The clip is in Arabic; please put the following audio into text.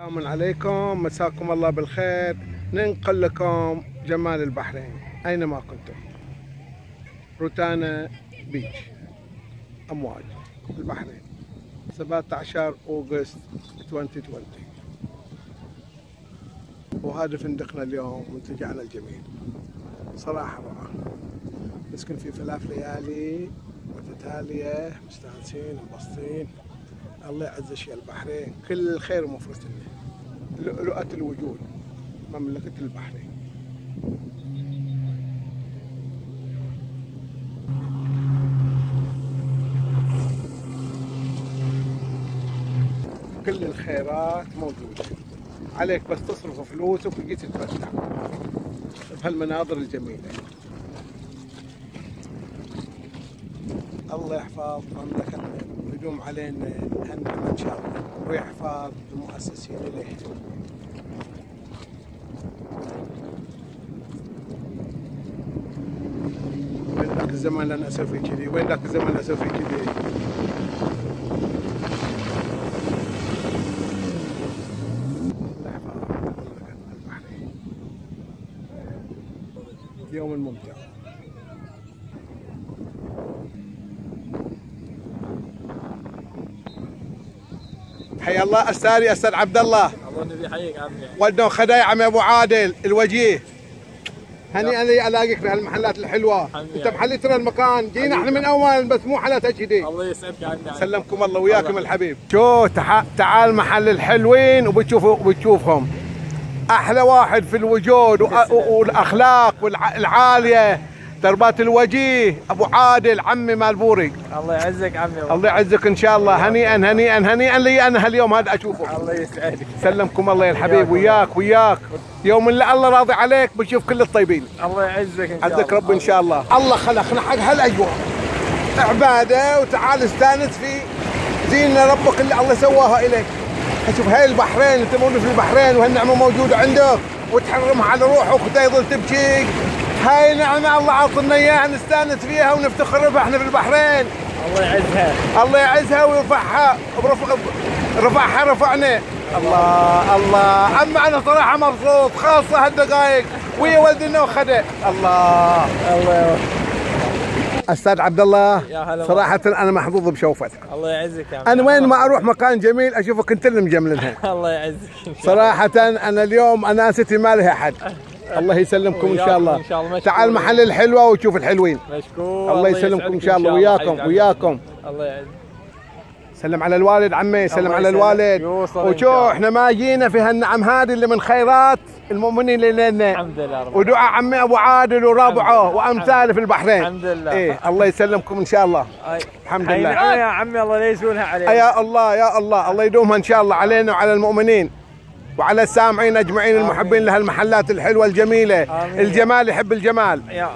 السلام عليكم. مساكم الله بالخير. ننقل لكم جمال البحرين. أينما كنتم؟ روتانا بيتش. أمواج. البحرين. 17 أوغست 2020 وهذا فندقنا اليوم منتجعنا الجميل. صراحة روعة نسكن في ثلاث ليالي متتالية مستانسين مبسطين. الله يعز اشياء البحرين. كل الخير مفرط له. لؤلؤة الوجود مملكة البحرين. كل الخيرات موجودة. عليك بس تصرف فلوسك وتجي تتمتع بهالمناظر الجميلة. الله يحفظ مملكتنا ويدوم علينا هالنعمة إن شاء الله ويحفظ المؤسسين إليه وين ذاك الزمان لنا أسوي كذي؟ وين ذاك الزمان أسوي كذي؟ يوم ممتع. حيا الله. استاذي أستاذ عبد الله. الله النبي يحييك عمي ودنا خدايا عم أبو عادل الوجيه. هني أنا ألاقيك في هالمحلات الحلوة. أنت محلتنا المكان. جينا إحنا من أول بس مو حالات كذي الله يسعدك عمي سلمكم الله وياكم الله. الحبيب. شو تح... تعال محل الحلوين وبتشوفوا وبتشوفهم. أحلى واحد في الوجود. والأخلاق والعاليه تربات الوجيه أبو عادل عمي مال بوري الله يعزك عمي. الله يعزك إن شاء الله. هنيئا هنيئا هنيئا لي أنا هاليوم هذا أشوفه. الله يسعدك. سلمكم الله يا الحبيب. وياك وياك. يوم اللي الله راضي عليك بتشوف كل الطيبين. الله يعزك إن شاء الله. عزك رب إن شاء الله. الله خلقنا حق هالأجواء. عبادة وتعال استانس في زين ربك اللي الله سواها إليك. شوف هاي البحرين انت موجود في البحرين وهالنعمة موجودة عندك. وتحرمها على روحك وتيظل تبكي. هاي نعمة الله عطنا إياها نستأنس فيها ونفتخر بها إحنا في البحرين. الله يعزها. الله يعزها ويرفعها برفع رفعها رفعنا. الله. الله. أما أنا صراحة مبسوط خاصة هالدقائق ويا ولدنا وخده الله. الله أستاذ عبد الله صراحة أنا محظوظ بشوفتك الله يعزك يا أنا وين ما أروح مكان جميل أشوفك أنت اللي مجملها. الله يعزك. إن صراحة أنا اليوم اناستي ما لها حد الله يسلمكم إن شاء الله. إن شاء الله. تعال محل الحلوة وتشوف الحلوين. مشكور. الله يسلمكم إن شاء الله. وياكم. وياكم. الله يعزك. سلم على الوالد عمي سلم على. الوالد. وشو. إحنا ما جينا في هالنعم هذه اللي من خيرات. المؤمنين لنا الحمد لله رب ودعاء عمي أبو عادل ورابعه. وأمثاله في البحرين الحمد لله. إيه الله يسلمكم إن شاء الله أي. الحمد لله. نعمة يا عمي الله لا يسولها عليك يا الله يا الله الله يدومها إن شاء الله علينا وعلى المؤمنين وعلى السامعين أجمعين المحبين لهالمحلات الحلوة الجميلة آمين. الجمال يحب الجمال يا